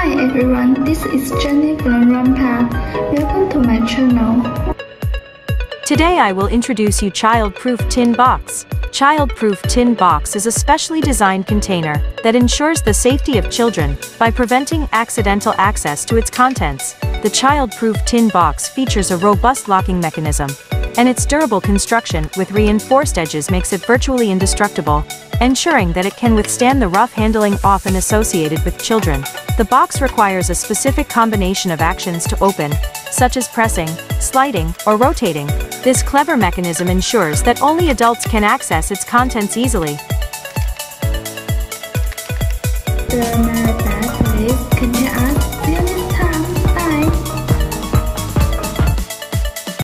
Hi everyone, this is Jenny from RinPac. Welcome to my channel. Today I will introduce you Child-Proof Tin Box. Child-Proof Tin Box is a specially designed container that ensures the safety of children by preventing accidental access to its contents. The child-proof tin box features a robust locking mechanism, and its durable construction with reinforced edges makes it virtually indestructible, ensuring that it can withstand the rough handling often associated with children. The box requires a specific combination of actions to open, such as pressing, sliding, or rotating. This clever mechanism ensures that only adults can access its contents easily.